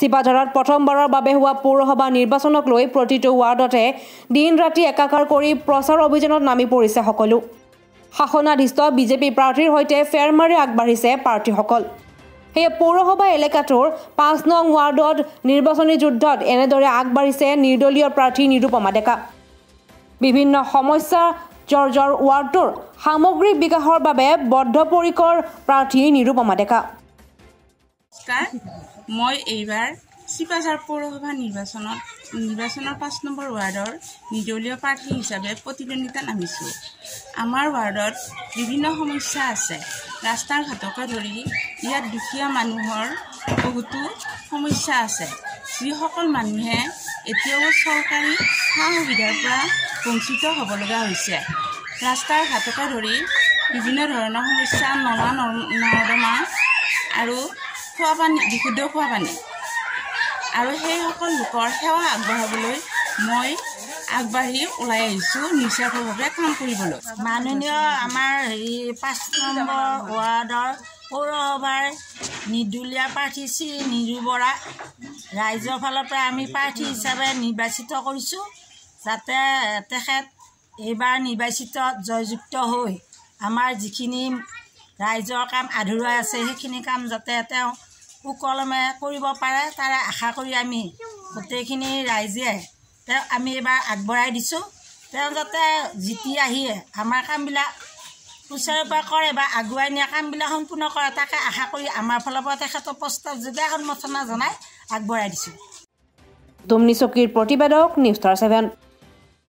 চিপাঝাৰত প্ৰথমবাৰৰ বাবে হোৱা পৌৰসভা নিৰ্বাচনক লৈ প্ৰতিটো ৱাৰ্ডতে দিন ৰাতি একাকাৰ কৰি প্ৰচাৰ অভিযানত নামি পৰিছে সকলো। শাসনাধীষ্ঠ বিজেপি প্ৰাৰ্থীৰ সৈতে ফেৰ মাৰি আগবাঢ়িছে প্ৰাৰ্থীসকল। সেয়ে পৌৰসভা এলেকাটোৰ পাঁচ নং ৱাৰ্ডত নিৰ্বাচনী যুদ্ধত এনেদৰে আগবাঢ়িছে নিৰ্দলীয় প্ৰাৰ্থী নিৰুপমা ডেকা। বিভিন্ন সমস্যা জৰ্জৰ ৱাৰ্ডটোৰ সামগ্ৰিক বিকাশৰ বাবে বদ্ধপৰিকৰ প্ৰাৰ্থী নিৰুপমা ডেকা। নমস্কাৰ মই এইবাৰ চিপাঝাৰ পৌৰসভা নিৰ্বাচনত নিৰ্বাচনৰ পাঁচ নম্বৰ ৱাৰ্ডৰ নিৰ্দলীয় প্ৰাৰ্থী হিচাপে প্ৰতিদ্বন্দ্বিতাত নামিছোঁ। আমাৰ ৱাৰ্ডত বিভিন্ন সমস্যা আছে। ৰাস্তা ঘাটকে ধৰি ইয়াত দুখীয়া মানুহৰ বহুতো সমস্যা আছে। যিসকল মানুহে এতিয়াও চৰকাৰী সা সুবিধাৰ পৰা বঞ্চিত হ'ব লগা হৈছে। ৰাস্তাৰ ঘাটকে ধৰি বিভিন্ন ধৰণৰ সমস্যা নলা নৰ্দমা আৰু খোৱা পানী বিশুদ্ধ খোৱা পানী আৰু সেইসকল লোকৰ সেৱা আগবঢ়াবলৈ মই আগবাঢ়ি ওলাই আহিছোঁ নিস্বাৰ্থভাৱে কাম কৰিবলৈ। মাননীয় আমাৰ হেৰি পাঁচ নম্বৰ ৱাৰ্ডৰ পৌৰসভাৰ নিৰ্দলীয়া প্ৰাৰ্থী শ্ৰী নিৰু বৰা। ৰাইজৰ ফালৰ পৰা আমি প্ৰাৰ্থী হিচাপে নিৰ্বাচিত কৰিছোঁ যাতে তেখেত এইবাৰ নিৰ্বাচিত জয়যুক্ত হৈ আমাৰ যিখিনি ৰাইজৰ কাম আধৰুৱাই আছে সেইখিনি কাম যাতে তেওঁ সুকলমে কৰিব পাৰে তাৰে আশা কৰি আমি গোটেইখিনি ৰাইজে তেওঁ আমি এইবাৰ আগবঢ়াই দিছোঁ। তেওঁ যাতে জিতি আহিয়ে আমাৰ কামবিলাক সুচাৰুৰূপে কৰে বা আগুৱাই নিয়া কামবিলাক সম্পূৰ্ণ কৰে তাকে আশা কৰি আমাৰ ফালৰ পৰা তেখেতৰ প্ৰস্তাৱ যোগে সন্মথনা জনাই আগবঢ়াই দিছোঁ। দুমনি চকীৰ প্ৰতিবেদক নিউজ ষ্টাৰ ছেভেন।